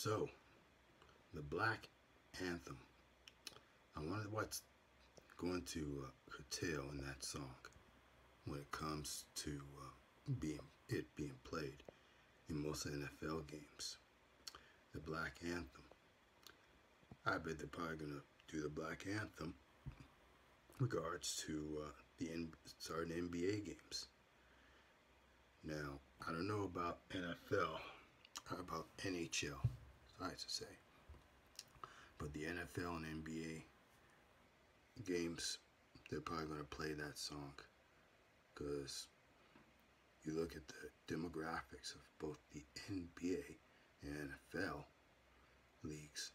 So, the Black Anthem. I wonder what's going to uh, curtail in that song when it comes to uh, being it being played in most NFL games. The Black Anthem. I bet they're probably gonna do the Black Anthem regards to uh, the N- certain NBA games. Now, I don't know about NFL, or about NHL, I to say, but the NFL and NBA games, they're probably going to play that song. Because you look at the demographics of both the NBA and NFL leagues,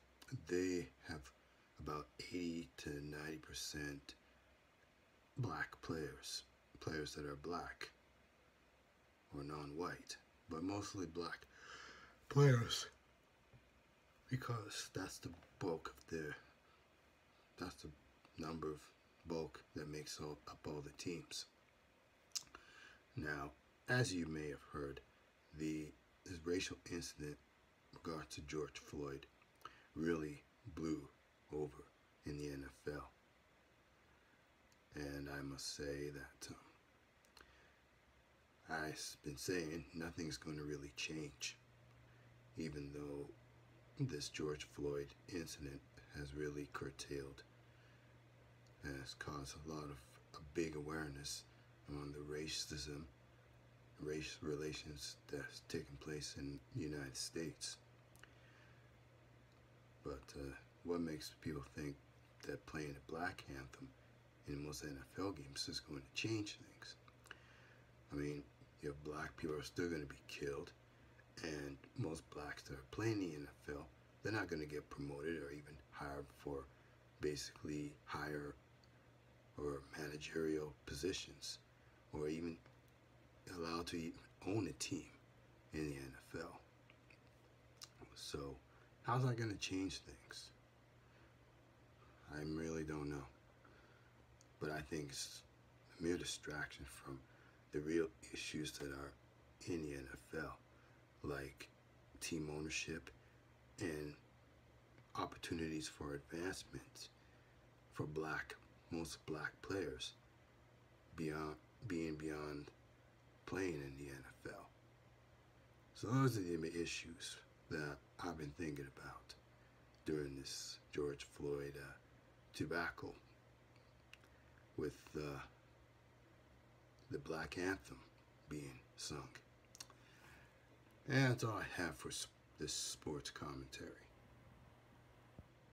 they have about 80 to 90 percent black players, players that are black or non-white, but mostly black players because that's the bulk of their that's the number of bulk that makes all, up all the teams. Now, as you may have heard, the this racial incident regard to George Floyd really blew over in the NFL. And I must say that um, I've been saying nothing's going to really change, even though this George Floyd incident has really curtailed, has caused a lot of a big awareness on the racism, race relations that's taking place in the United States. But uh, what makes people think that playing a black anthem in most NFL games is going to change things? I mean, your black people are still going to be killed, and most blacks that are playing the NFL, they're not going to get promoted or even hired for basically higher or managerial positions, or even allowed to even own a team in the NFL. So, how's that going to change things? I really don't know. But I think it's a mere distraction from the real issues that are in the NFL, like team ownership and opportunities for advancement for black, most black players beyond being beyond playing in the NFL. So those are the issues that I've been thinking about during this George Floyd uh, debacle with uh, the Black Anthem being sung. And that's all I have for this sports commentary.